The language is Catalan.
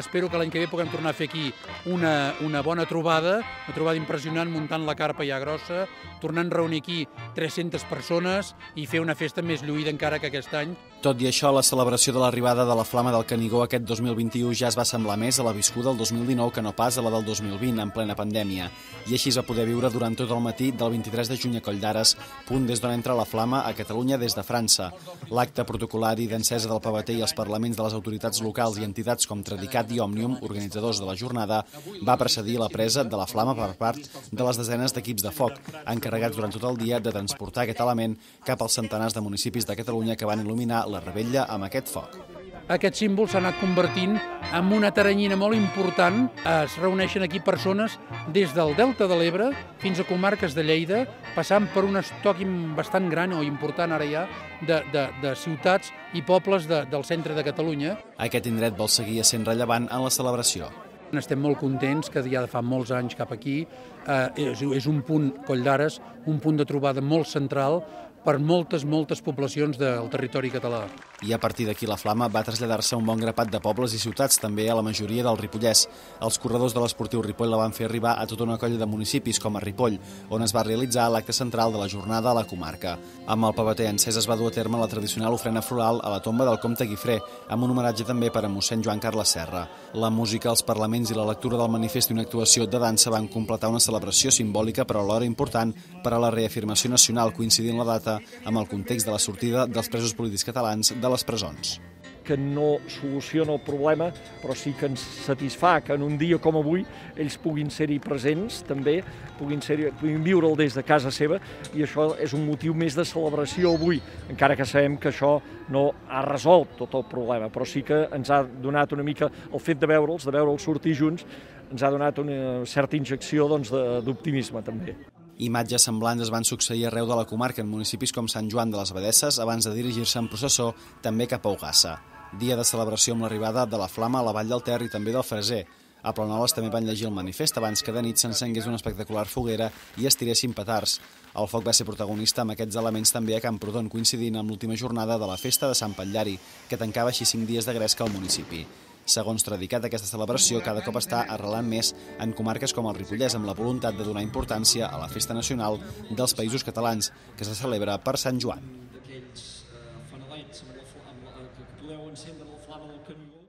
espero que l'any que ve puguem tornar a fer aquí una, una bona trobada, una trobada impressionant muntant la carpa ja grossa, tornant a reunir aquí 300 persones i fer una festa més lluïda encara que aquest any. Tot i això, la celebració de l'arribada de la Flama del Canigó aquest 2021 ja es va semblar més a la viscuda del 2019 que no pas a la del 2020, en plena pandèmia. I així es va poder viure durant tot el matí del 23 de juny a Coll d'Ares, punt des d'on entra la Flama a Catalunya des de França. L'acte protocolari d'encesa del pavater i els parlaments de les autoritats locals i entitats com Tradicat i Òmnium, organitzadors de la jornada, va precedir la presa de la Flama per part de les desenes d'equips de foc, encarregats durant tot el dia de transportar aquest element cap als centenars de municipis de Catalunya que van il·luminar la rebella amb aquest foc. Aquest símbol s'ha anat convertint en una teranyina molt important. Es reuneixen aquí persones des del Delta de l'Ebre fins a comarques de Lleida, passant per un estoc bastant gran o important ara ja de, de, de ciutats i pobles de, del centre de Catalunya. Aquest indret vol seguir sent rellevant en la celebració. Estem molt contents que ja de fa molts anys cap aquí eh, és, és un punt, Coll d'Ares, un punt de trobada molt central per moltes, moltes poblacions del territori català. I a partir d'aquí la Flama va traslladar-se a un bon grapat de pobles i ciutats, també a la majoria del Ripollès. Els corredors de l'esportiu Ripoll la van fer arribar a tota una colla de municipis, com a Ripoll, on es va realitzar l'acte central de la jornada a la comarca. Amb el pavater encès es va dur a terme la tradicional ofrena floral a la tomba del comte Guifré, amb un homenatge també per a mossèn Joan Carles Serra. La música, els parlaments i la lectura del manifest i una actuació de dansa van completar una celebració simbòlica però alhora important per a la reafirmació nacional coincidint la data amb el context de la sortida dels presos polítics catalans de les presons que no soluciona el problema, però sí que ens satisfà que en un dia com avui ells puguin ser-hi presents també, puguin, ser puguin viure'l des de casa seva i això és un motiu més de celebració avui, encara que sabem que això no ha resolt tot el problema, però sí que ens ha donat una mica el fet de veure'ls, de veure'ls sortir junts, ens ha donat una certa injecció d'optimisme doncs, també. Imatges semblants es van succeir arreu de la comarca en municipis com Sant Joan de les Abadesses abans de dirigir-se en processó també cap a Ugassa. Dia de celebració amb l'arribada de la Flama a la Vall del Ter i també del Freser. A Planoles també van llegir el manifest abans que de nit s'encengués una espectacular foguera i es tiressin petards. El foc va ser protagonista amb aquests elements també a Camprodon, coincidint amb l'última jornada de la festa de Sant Patllari, que tancava així cinc dies de gresca al municipi. Segons Tradicat, aquesta celebració cada cop està arrelant més en comarques com el Ripollès amb la voluntat de donar importància a la Festa Nacional dels Països Catalans, que se celebra per Sant Joan. D'aquells eh, fanalets amb la flama del canyó